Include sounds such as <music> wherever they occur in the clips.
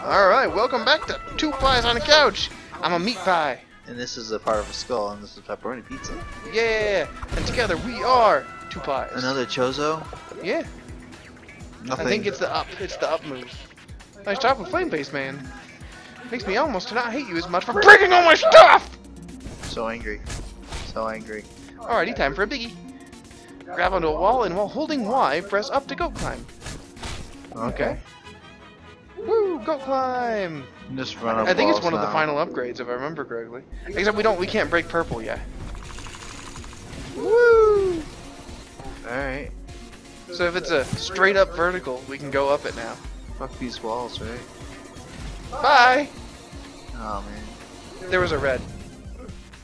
Alright, welcome back to Two Pies on a Couch. I'm a meat pie. And this is a part of a skull, and this is pepperoni pizza. Yeah, and together we are Two Pies. Another chozo. Yeah, Nothing. I think it's the up. It's the up move. Nice job with Flame Face, man. Makes me almost not hate you as much for breaking all my stuff! so angry. So angry. Alrighty, time for a biggie. Grab onto a wall, and while holding Y, press up to go climb. Okay. Woo, go climb! Just run up I think it's one of the final upgrades, if I remember correctly. Except we don't, we can't break purple yet. Woo! Alright. So if it's a straight up vertical, we can go up it now. Fuck these walls, right? Bye! Oh man. There was a red.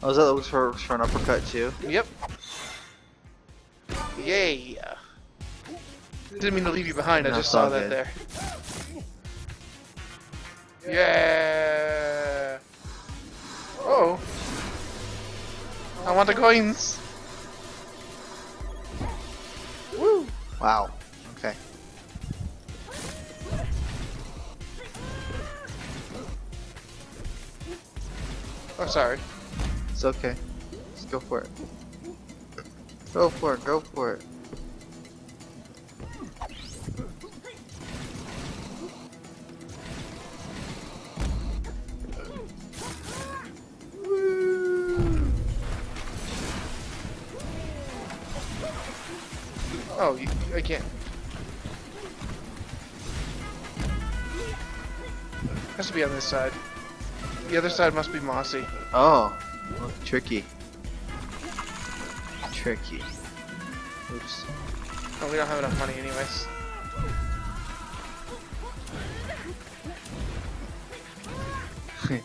Oh, is that looks for for an uppercut too? Yep. Yay! Didn't mean to leave you behind, I just saw that good. there. Yeah! Oh! I want the coins! Woo! Wow. Okay. Oh, sorry. It's okay. Let's go for it. Go for it. Go for it. Has to be on this side. The other side must be mossy. Oh, look, tricky. Tricky. Oops. Oh, we don't have enough money anyways. <laughs> Is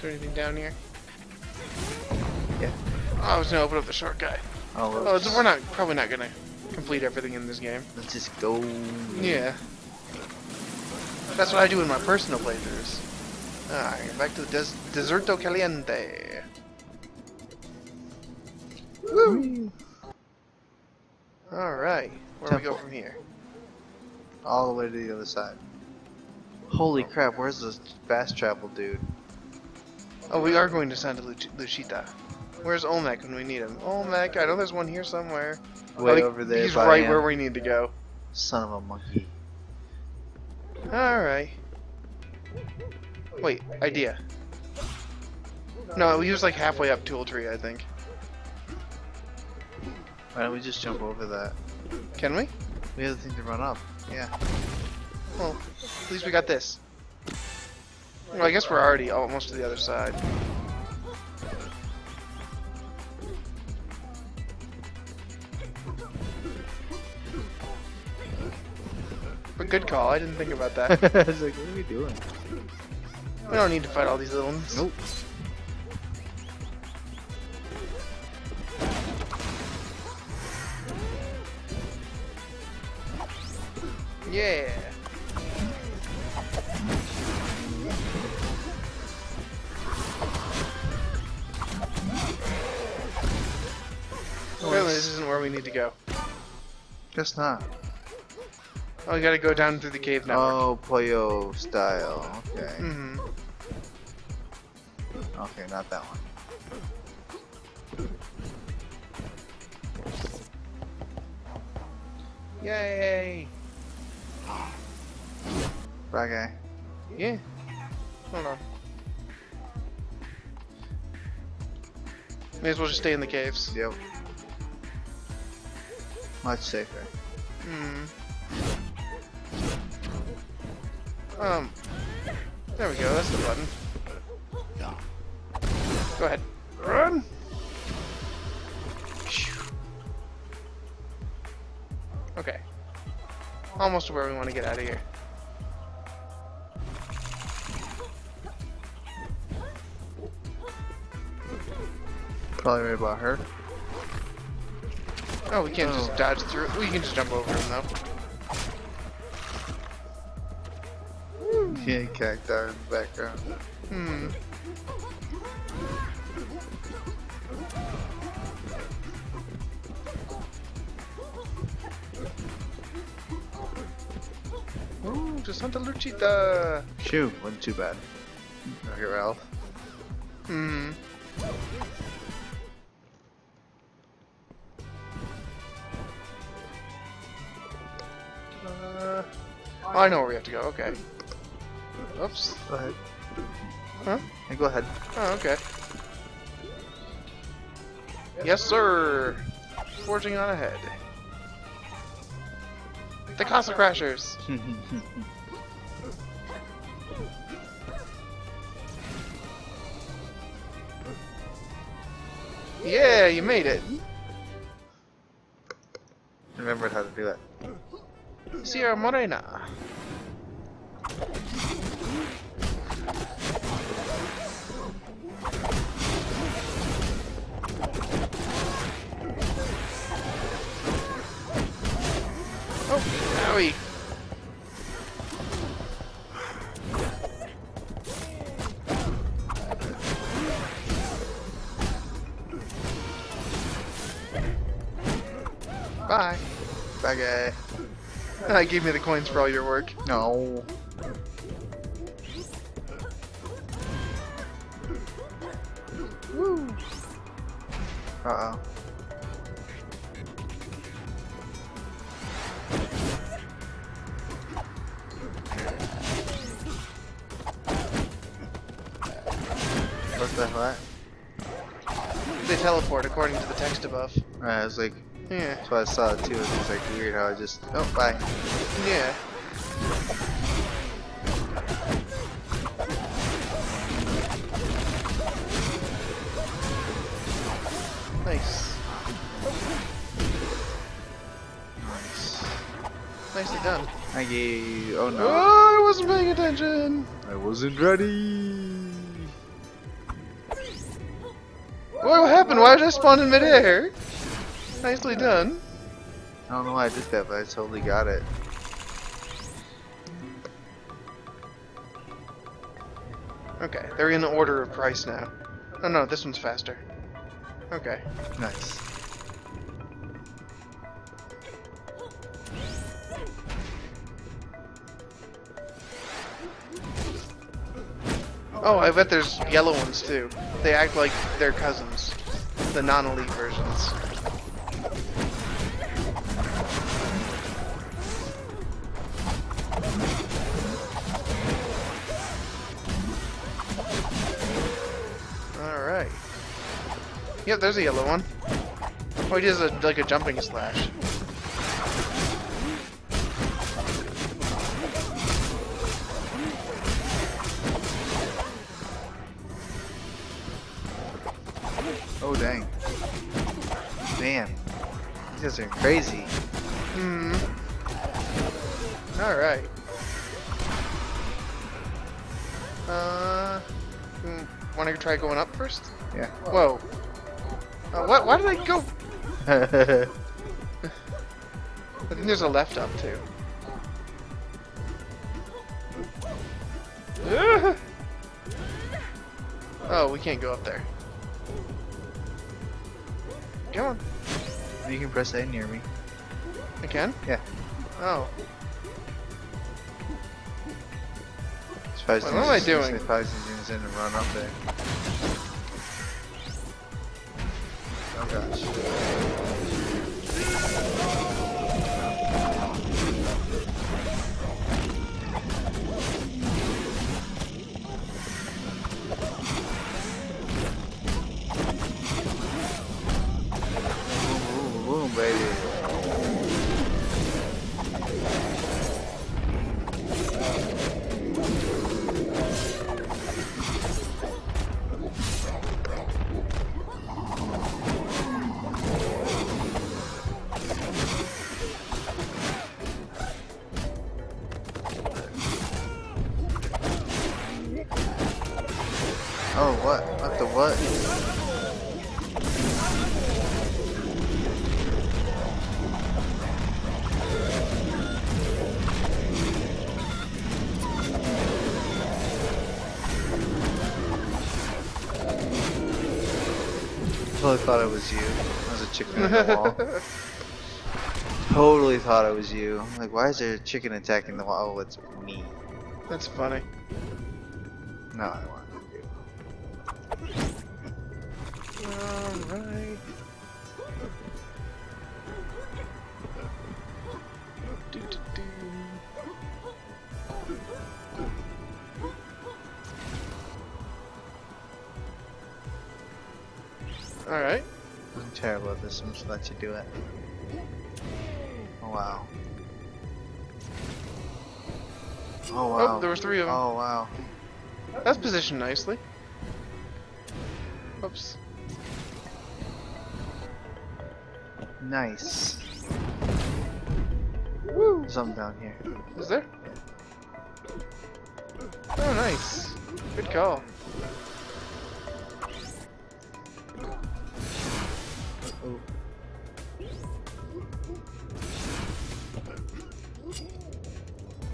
there anything down here? Yeah. Oh, I was gonna open up the short guy. Oh, Oh, we're not probably not gonna complete everything in this game. Let's just go. Yeah. That's what I do in my personal playthroughs. Alright, back to the des Desierto Caliente. Woo! Alright, where do we go from here? All the way to the other side. Holy crap, where's this fast travel dude? Oh, we are going to Santa Luch Luchita. Where's Olmec when we need him? Olmec, I know there's one here somewhere. Way he- over there He's right where we need to go. Son of a monkey. Alright. Wait, idea. No, he was like halfway up Tule Tree, I think. Why don't we just jump over that? Can we? We have the thing to run up. Yeah. Well, at least we got this. Well, I guess we're already almost to the other side. Good call, I didn't think about that. <laughs> I was like, what are we doing? we don't need to fight all these little ones. Nope. Yeah. Apparently this isn't where we need to go. Guess not. Oh, we gotta go down through the cave now. Oh, Pollo style. Okay. hmm Okay, not that one. Yay! Bye, guy. Yeah. Hold on. May as well just stay in the caves. Yep. Much safer. Hmm. Um. There we go. That's the button. Go ahead. Run. Okay. Almost to where we want to get out of here. Probably right about her. Oh, we can't just Oh. dodge through. We can just jump over him though. Yeah, cacti in the background. Hmm. Ooh, to Santa Luchita. Shoo, wasn't too bad. Okay, Ralph. Hmm. Uh, I know where we have to go. Okay. Oops. Go ahead. Huh? Hey, go ahead. Oh, okay. Yes, sir. Forging on ahead. The Casa Crashers. <laughs> Yeah, you made it. Remembered how to do it. Sierra Morena. Owie. Bye. Bye, guy. <laughs> I gave me the coins for all your work. No. Woo. Uh What the what? They teleport according to the text above. I was like, Yeah. that's what I saw it too. It was like weird how I just, oh, bye. Yeah. Nice. Nice. Nicely done. I gave, oh no. Oh, I wasn't paying attention. I wasn't ready. Why did I spawn in midair? Nicely done. I don't know why I did that, but I totally got it. Okay, they're in the order of price now. Oh no, this one's faster. Okay. Nice. Oh, I bet there's yellow ones too. They act like they're cousins. The non-elite versions. Alright. Yep, there's a yellow one. Oh, he does a, like a jumping slash. Man. These guys are crazy. Hmm. Alright. Uh. Want to try going up first? Yeah. Whoa. Uh, what? Why did I go? <laughs> I think there's a left up too. <laughs> oh, we can't go up there. Come on. you can press A near me. I can? Yeah. Oh. What am I doing? Probably in and run up there. Oh gosh. Oh, what? What the what? totally thought it was you. I was a chicken on the wall. <laughs> totally thought it was you. I'm like, why is there a chicken attacking the wall? Oh, it's me. That's funny. No, I want you. Alright. Do, do, do. Alright. I'm terrible at this. I'm just let you do it. Oh wow. Oh wow. Oh, there was three of them. Oh wow. That's positioned nicely. Oops. Nice. Woo! Something down here. Is there? Oh, nice. Good call. Ooh.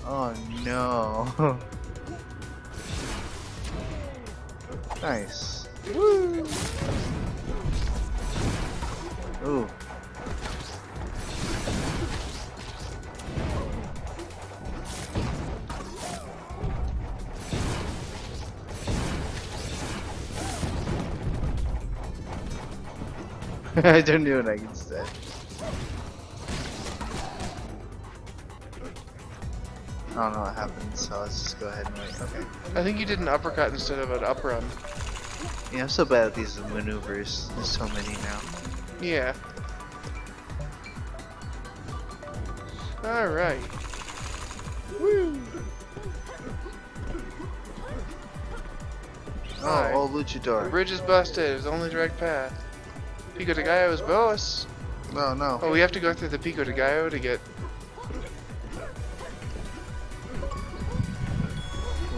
Oh no. <laughs> nice. Woo! Ooh. <laughs> I don't know what I can say. I don't know what happened, so let's just go ahead and wait. Okay. I think you did an uppercut instead of an up run. Yeah, I'm so bad at these maneuvers. There's so many now. Yeah. Alright. Woo! Oh, Alright. old The luchador. bridge is busted. It's the only direct path. Pico de Gallo's boss. No, no. Oh, we have to go through the Pico de Gallo to get.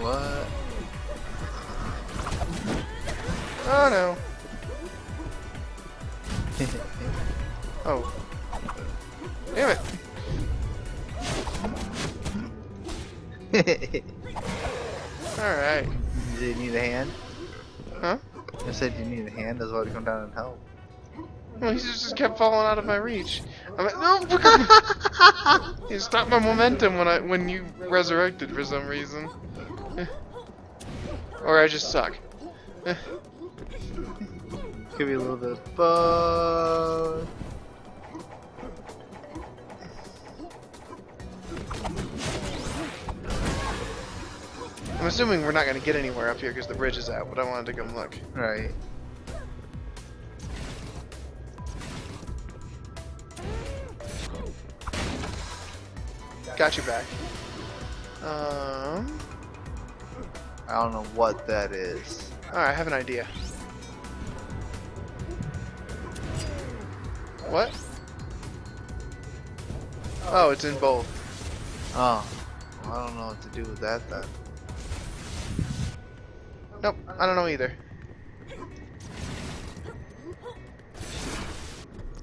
What? Oh no. Oh. Damn it. <laughs> Alright. Do you need a hand? Huh? I said you need a hand. That's why to come down and help. Well, he just kept falling out of my reach. I'm like, no! <laughs> he stopped my momentum when I when you resurrected for some reason. <laughs> or I just suck. Could be a little bit of both. I'm assuming we're not gonna get anywhere up here because the bridge is out, but I wanted to come look. Right. Got you back. Um. I don't know what that is. Alright, I have an idea. What? Oh, it's in both. Oh. Well, I don't know what to do with that then. Nope, I don't know either.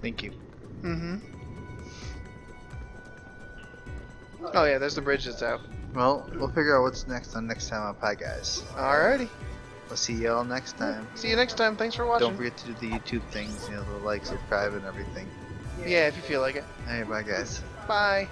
Thank you. Mm-hmm. Oh yeah, there's the bridge that's out. Well, we'll figure out what's next on next time on Pie Guys. Alrighty. We'll see y'all next time. See you next time. Thanks for watching. Don't forget to do the YouTube things, you know, the like, subscribe, and everything. Yeah, if you feel like it. Alright, bye guys. Bye.